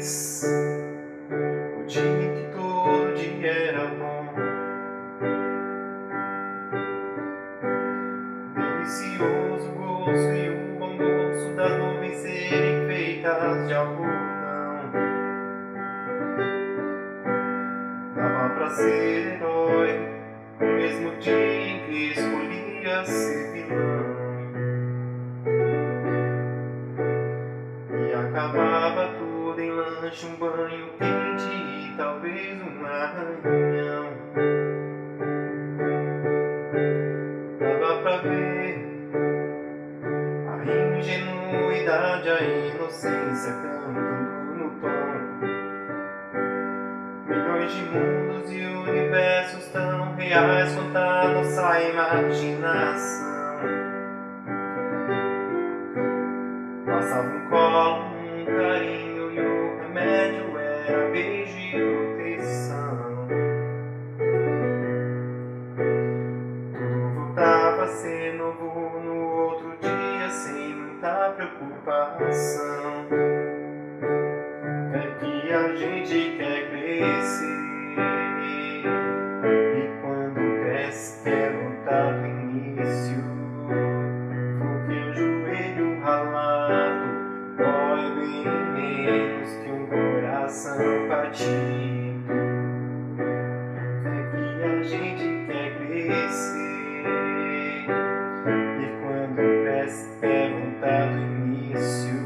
vez o time que todo dia era bom, delicioso gosto e o bom gosto das nuvens serem feitas de algodão. Dava pra ser herói, no mesmo dia em que escolhia ser vilão. Lanche, um banho quente e talvez um arranhão. Dava pra ver a ingenuidade, a inocência cantando no tom. Milhões de mundos e universos tão reais quanto a nossa imaginação. Passava um colo, um carinho e o remédio era beijo e proteção. Tudo voltava a ser novo no outro dia sem muita preocupação. É que a gente quer crescer É que a gente quer crescer e quando cresce voltar do início.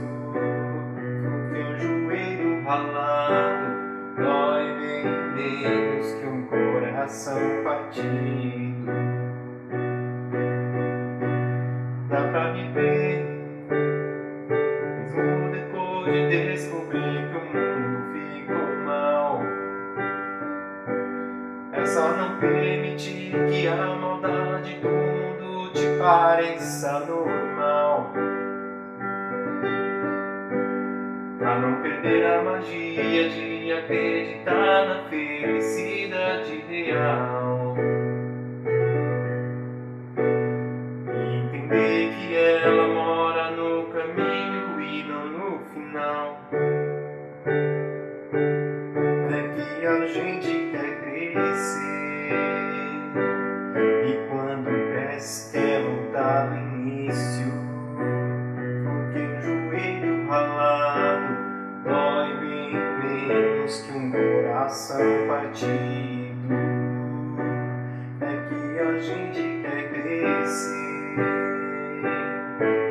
O joelho ralado dói bem menos que um coração partido. Dá pra viver mesmo depois de descobrir que o mundo a maldade do mundo te pareça normal. Pra não perder a magia de acreditar na felicidade real. E entender que ela mora no caminho e não no final. É que a gente quer crescer início do um joelho ralado dói bem menos que um coração partido. É que a gente quer crescer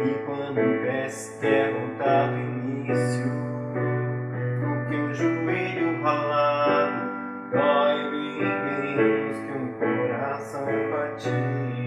e quando cresce é quer início do que um joelho ralado dói bem menos que um coração partido.